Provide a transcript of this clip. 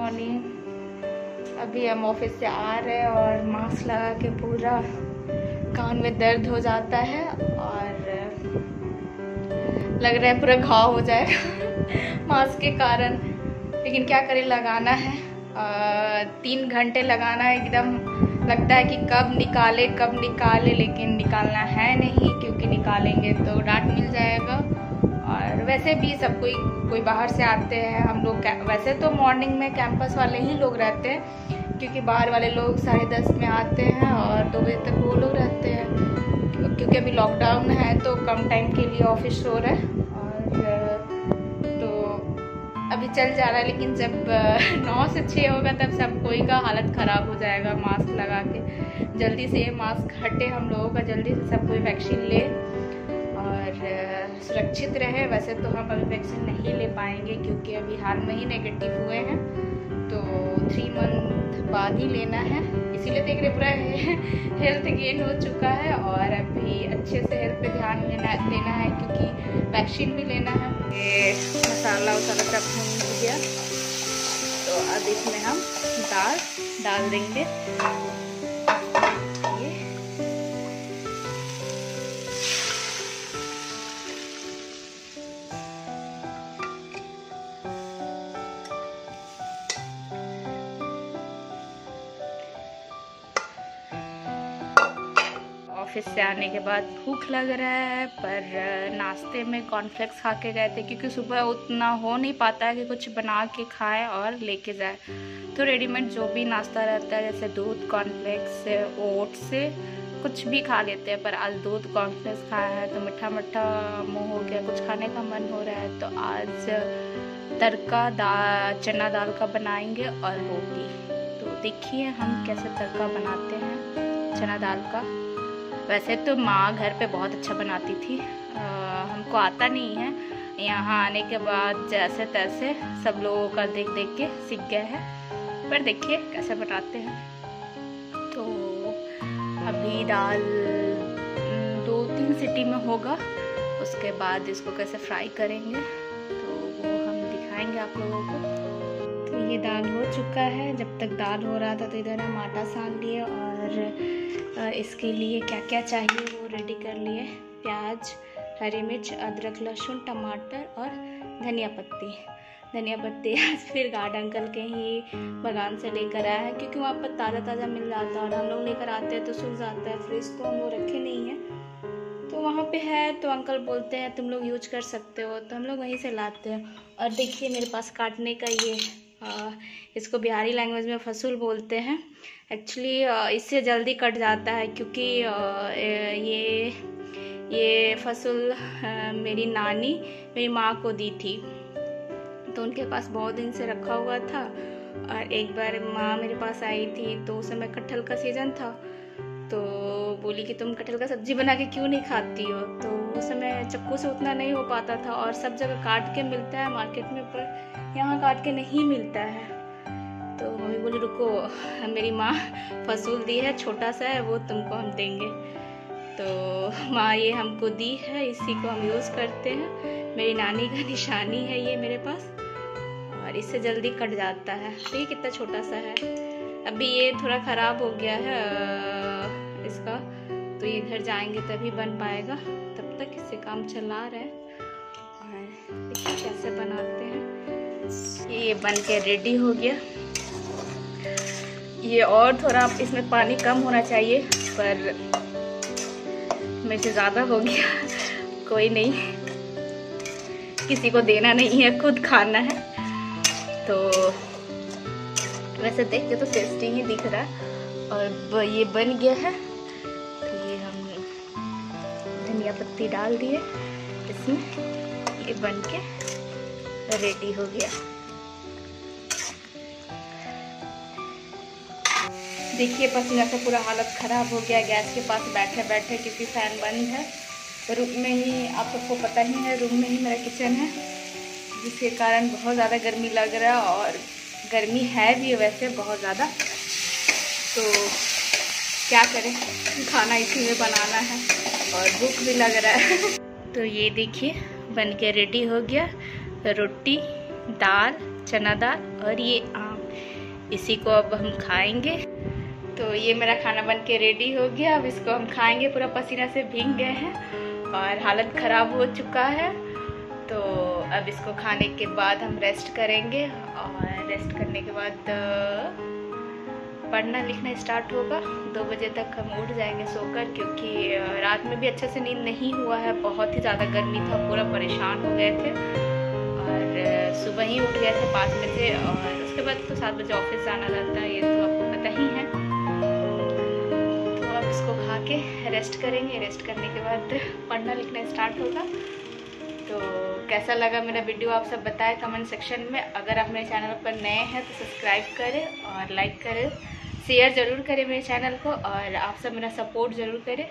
Morning. अभी हम office से आ रहे हैं और मास्क लगा के पूरा कान में दर्द हो जाता है और लग रहा है पूरा घाव हो जाएगा मास्क के कारण। लेकिन क्या करें, लगाना है। तीन घंटे लगाना है, एकदम लगता है कि कब निकाले कब निकाले, लेकिन निकालना है नहीं, क्योंकि निकालेंगे तो डांट मिल जाएगा। वैसे भी सब कोई कोई बाहर से आते हैं, हम लोग वैसे तो मॉर्निंग में कैंपस वाले ही लोग रहते हैं, क्योंकि बाहर वाले लोग साढ़े दस में आते हैं और दो बजे तक वो लोग रहते हैं। क्योंकि अभी लॉकडाउन है तो कम टाइम के लिए ऑफ़िस हो रहा है और तो अभी चल जा रहा है, लेकिन जब, नौ से छः होगा तब सब कोई का हालत ख़राब हो जाएगा मास्क लगा के। जल्दी से मास्क हटे हम लोगों का, जल्दी से सब कोई वैक्सीन ले। सुरक्षित रहे। वैसे तो हम अभी वैक्सीन नहीं ले पाएँगे क्योंकि अभी हाल में ही नेगेटिव हुए हैं। तो थ्री मंथ बाद ही लेना है। इसीलिए देख रहे पूरा हेल्थ गेन हो चुका है और अभी अच्छे से हेल्थ पे ध्यान लेना देना है क्योंकि वैक्सीन भी लेना है। ये मसाला वसाला सब भून गया। तो अब इसमें हम दाल डाल देंगे। ऑफ़िस से आने के बाद भूख लग रहा है, पर नाश्ते में कॉर्नफ्लेक्स खा के गए थे, क्योंकि सुबह उतना हो नहीं पाता है कि कुछ बना के खाए और लेके जाए। तो रेडीमेड जो भी नाश्ता रहता है, जैसे दूध कॉर्नफ्लेक्स ओट्स से कुछ भी खा लेते हैं, पर आज दूध कॉर्नफ्लेक्स खाया है तो मीठा मीठा मुँह हो गया, कुछ खाने का मन हो रहा है तो आज तड़का दाल चना दाल का बनाएँगे और रोटी। तो देखिए हम कैसे तड़का बनाते हैं, चना दाल का। वैसे तो माँ घर पे बहुत अच्छा बनाती थी। आ, हमको आता नहीं है। यहाँ आने के बाद जैसे तैसे सब लोगों का देख देख के सीख गए हैं। पर देखिए कैसे बनाते हैं। तो अभी दाल दो तीन सिटी में होगा। उसके बाद इसको कैसे फ्राई करेंगे तो वो हम दिखाएँगे आप लोगों को। तो ये दाल हो चुका है। जब तक दाल हो रहा था तो इधर हम आटा सान लिए और इसके लिए क्या क्या चाहिए वो रेडी कर लिए? प्याज, हरी मिर्च, अदरक, लहसुन, टमाटर और धनिया पत्ती। धनिया पत्ती आज फिर गार्ड अंकल के ही बगान से लेकर आया है, क्योंकि वहाँ पर ताज़ा ताज़ा मिल जाता है और हम लोग लेकर आते हैं तो सूख जाता है फ्रिज तो हम लोग रखे नहीं हैं। तो वहाँ पे है तो अंकल बोलते हैं, तुम लोग यूज़ कर सकते हो। तो हम लोग वहीं से लाते हैं। और देखिए, मेरे पास काटने का ये इसको बिहारी लैंग्वेज में फसूल बोलते हैं। एक्चुअली इससे जल्दी कट जाता है क्योंकि ये ये फ़सल मेरी नानी, मेरी माँ को दी थी। तो उनके पास बहुत दिन से रखा हुआ था और एक बार माँ मेरे पास आई थी तो उस समय कटहल का सीज़न था। तो बोली कि तुम कटहल का सब्ज़ी बना के क्यों नहीं खाती हो? तो उस समय चक्कू से उतना नहीं हो पाता था और सब जगह काट के मिलता है मार्केट में, पर यहाँ काट के नहीं मिलता है। तो मम्मी बोली, रुको, मेरी माँ फसूल दी है, छोटा सा है, वो तुमको हम देंगे। तो माँ, ये हमको दी है, इसी को हम यूज़ करते हैं। मेरी नानी का निशानी है ये मेरे पास, और इससे जल्दी कट जाता है। तो ये कितना छोटा सा है। अभी ये थोड़ा ख़राब हो गया है इसका। तो ये घर जाएँगे तभी बन पाएगा। तब तक इससे काम चला रहे और कैसे बनाते हैं। ये बन के रेडी हो गया। ये और थोड़ा इसमें पानी कम होना चाहिए, पर मेरे से ज़्यादा हो गया। कोई नहीं। किसी को देना नहीं है, खुद खाना है। तो वैसे देख के तो टेस्टी ही दिख रहा। है और ये बन गया है। तो ये हम धनिया पत्ती डाल दिए इसमें, ये बन के रेडी हो गया। देखिए, पसीना से पूरा हालत ख़राब हो गया। गैस के पास बैठे बैठे क्योंकि फ़ैन बंद है। रूम में ही, आप सबको पता ही है, रूम में ही मेरा किचन है, जिसके कारण बहुत ज़्यादा गर्मी लग रहा है और गर्मी है भी वैसे बहुत ज़्यादा। तो क्या करें? खाना इसी में बनाना है और भूख भी लग रहा है। तो ये देखिए, बन के रेडी हो गया। रोटी, दाल, चना दाल और ये आम। इसी को अब हम खाएँगे। तो ये मेरा खाना बन के रेडी हो गया। अब इसको हम खाएँगे। पूरा पसीना से भींग गए हैं और हालत ख़राब हो चुका है। तो अब इसको खाने के बाद हम रेस्ट करेंगे और रेस्ट करने के बाद पढ़ना लिखना स्टार्ट होगा। दो बजे तक हम उठ जाएँगे सोकर क्योंकि रात में भी अच्छे से नींद नहीं हुआ है। बहुत ही ज़्यादा गर्मी था। पूरा परेशान हो गए थे। और सुबह ही उठ गए थे पाँच बजे और उसके बाद तो सात बजे ऑफ़िस जाना रहता है, ये तो आपको पता ही है। तो अब इसको खा के रेस्ट करेंगे। रेस्ट करने के बाद पढ़ना लिखना स्टार्ट होगा। तो कैसा लगा मेरा वीडियो आप सब बताएँ कमेंट सेक्शन में। अगर आप मेरे चैनल पर नए हैं तो सब्सक्राइब करें और लाइक करें। शेयर ज़रूर करें मेरे चैनल को और आप सब मेरा सपोर्ट ज़रूर करें।